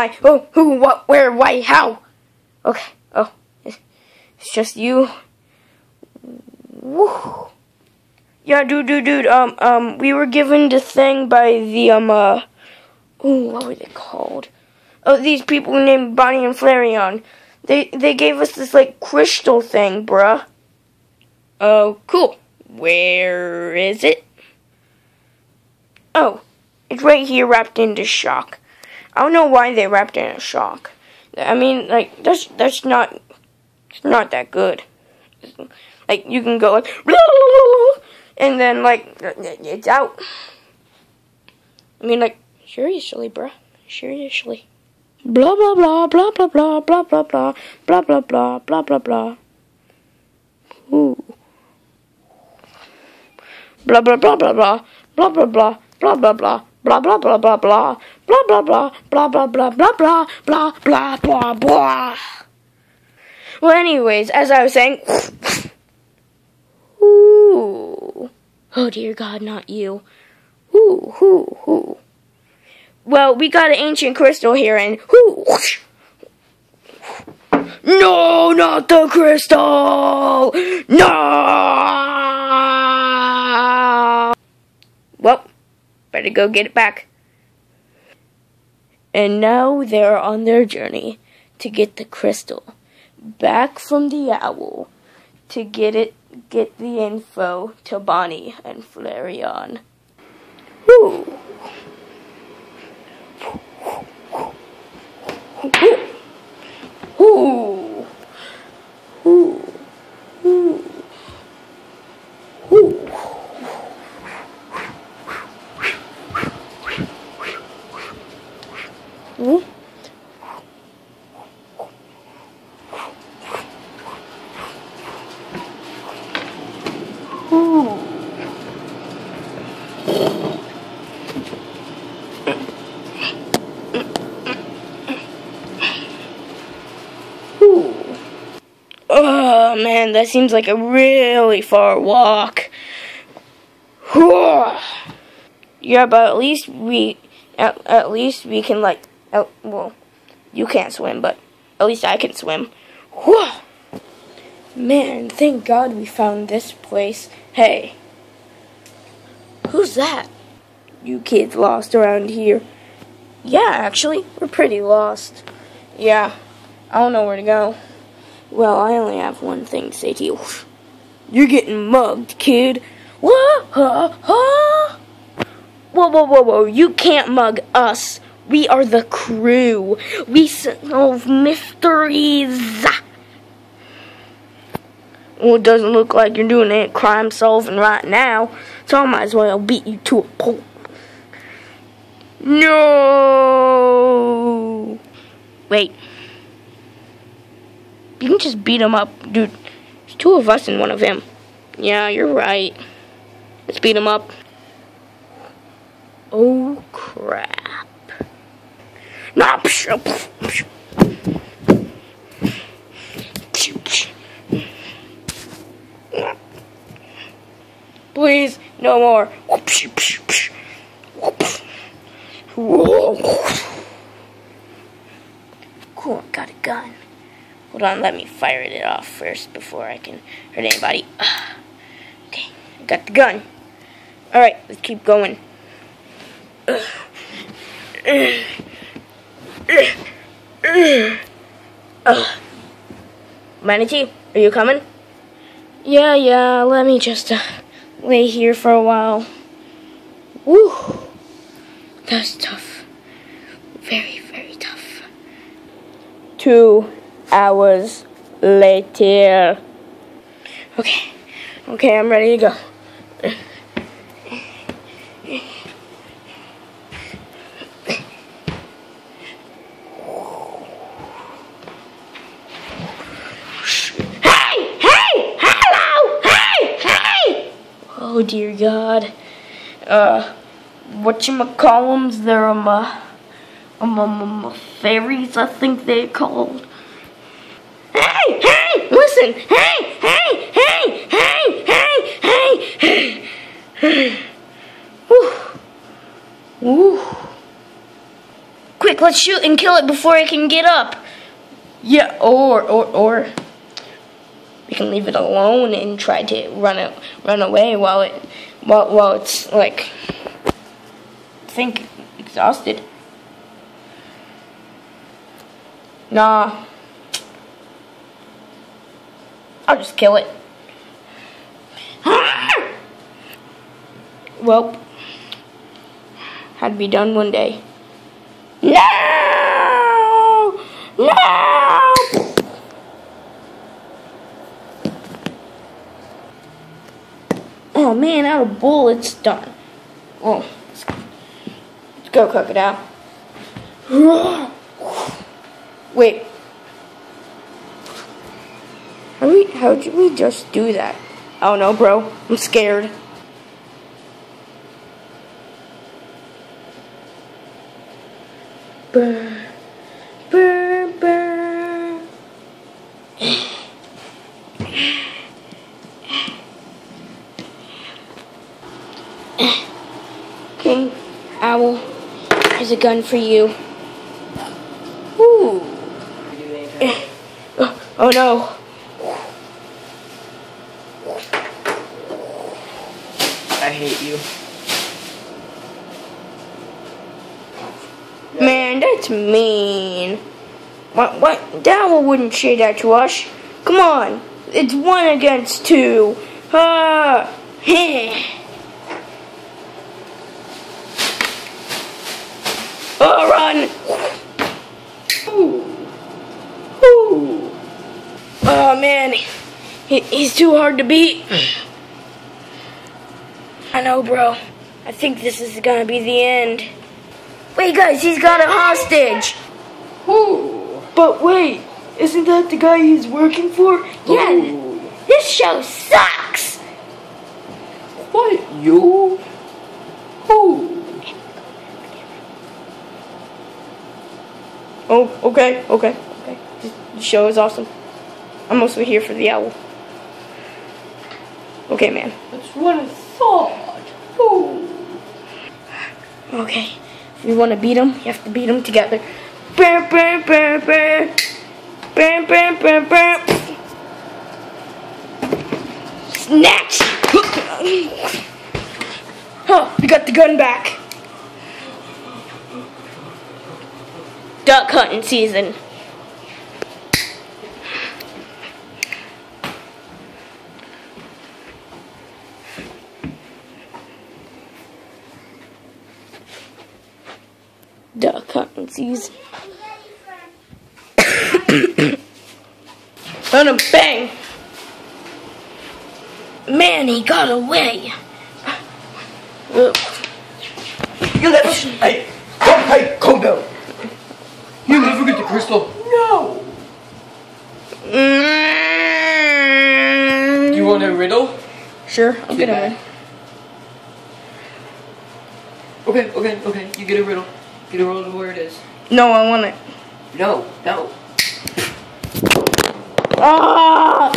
I? Oh, who, what, where, why, how? Okay. Oh, it's, it's just you. Woo. Yeah, dude, dude, dude. Um, um, we were given the thing by the um, uh, ooh, what were they called? Oh, these people named Bonnie and Flareon. They they gave us this like crystal thing, bruh. Oh, cool. Where is it? Oh, it's right here wrapped into shock. I don't know why they wrapped it in a shock. I mean, like that's that's not it's not that good. Like you can go like and then like it's out. I mean, like seriously, bruh, seriously. Blah blah blah blah blah blah blah blah blah blah blah blah blah blah blah. Ooh. Blah blah blah blah blah blah blah blah blah blah blah blah blah blah blah blah blah blah blah blah blah blah blah blah blah blah blah blah. Well, anyways, as I was saying. Ooh. Oh dear God, not you. Ooh, ooh, ooh. Well, we got an ancient crystal here, and whoo! No, not the crystal! No! Well, better go get it back. And now they're on their journey to get the crystal back from the owl to get it get the info to Bonnie and Flareon. Ooh. Ooh. Ooh. Ooh. Ooh. Ooh. Ooh. Oh that seems like a really far walk. Yeah, but at least we, at, at least we can like, at, well, you can't swim, but at least I can swim. Man, thank God we found this place. Hey, who's that? You kids lost around here? Yeah, actually, we're pretty lost. Yeah. I don't know where to go. Well, I only have one thing to say to you. You're getting mugged, kid. Whoa, whoa, whoa, whoa, whoa. You can't mug us. We are the crew. We solve mysteries. Well, it doesn't look like you're doing any crime solving right now, so I might as well beat you to a pulp. No! Wait. You can just beat him up, dude. There's two of us and one of him. Yeah, you're right. Let's beat him up. Oh crap! Nah, psh. Oh, Please, no more. Cool, got a gun. Hold on, let me fire it off first before I can hurt anybody. Okay, I got the gun. Alright, let's keep going. Manatee, are you coming? Yeah, yeah, let me just uh, lay here for a while. Woo! That's tough. Very, very tough. Two hours later. Okay, okay, I'm ready to go. Hey! Hey! Hello! Hey! Hey! Oh dear God. Uh, whatchamacallums, they're um, uh, um, um, um, fairies, I think they're called. Hey! Listen! Hey! Hey! Hey! Hey! Hey! Hey! Hey! Woo! Quick, let's shoot and kill it before it can get up. Yeah, or or or We can leave it alone and try to run it, run away while it, while while it's like, I think exhausted. Nah. I'll just kill it. well, had to be done one day. No! No! Oh man, out of bullets, done. Oh, let's, go, crocodile. Wait. How we? How did we just do that? Oh no, bro. I'm scared. Burr, burr, burr. King Owl, here's a gun for you. Ooh. Eh. Oh, oh no. I hate you. That's mean. What? What? Owl wouldn't say that to us. Come on, it's one against two. Ah. Oh, run! Ooh. Ooh. Oh man, he, he's too hard to beat. I know, bro. I think this is gonna be the end. Wait, guys, he's got a hostage. Ooh. But wait, isn't that the guy he's working for? Yeah, Ooh. this show sucks. What? You? Ooh. Oh, okay, okay, okay. The show is awesome. I'm mostly here for the owl. Okay, man. That's what I thought. Ooh. Okay. You want to beat them, you have to beat them together. Brr, brr, brr, brr. Brr, brr, brr, brr. Snatch! Oh, we got the gun back. Duck hunting season. Hunting season. On a bang! Man, he got away. You never. Hey, oh, hey, calm down. You never get the crystal. No. Mm. You want a riddle? Sure, I'll get him Okay, okay, okay. You get a riddle. Get a riddle to where it is. No, I want it. No, no. Ah!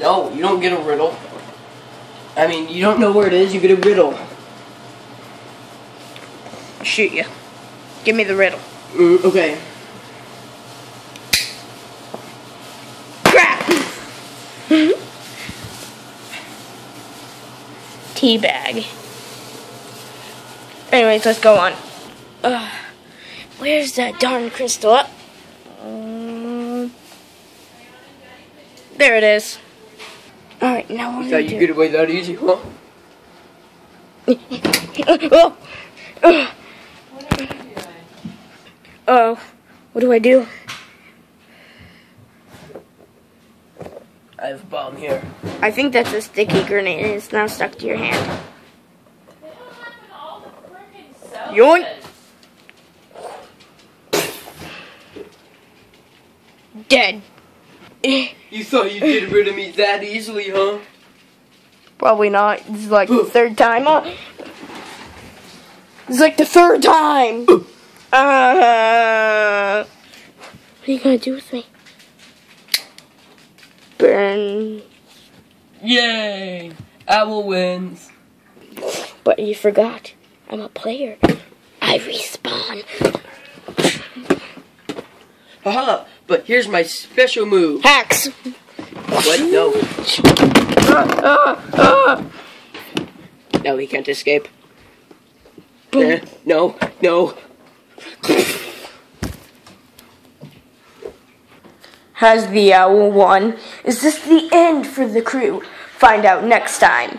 No, you don't get a riddle. I mean, you don't know where it is, you get a riddle. I'll shoot you. Give me the riddle. Mm, okay. Crap! Teabag. Anyways, let's go on. Uh, where's that darn crystal? Up. Um, there it is. Alright, now what do Thought I you do? get away that easy, huh? oh. Oh. Oh. What do I do? I have a bomb here. I think that's a sticky grenade and it's now stuck to your hand. Yoink! Dead. You thought you'd get rid of me that easily, huh? Probably not. This is like the third time. Oh. It's like the third time. Uh, what are you gonna do with me? Burn. Yay! Owl wins. But you forgot. I'm a player. I respawn. Haha, but here's my special move. Hacks! What? No. No, he can't escape. Eh, no, no. Has the owl won? Is this the end for the crew? Find out next time.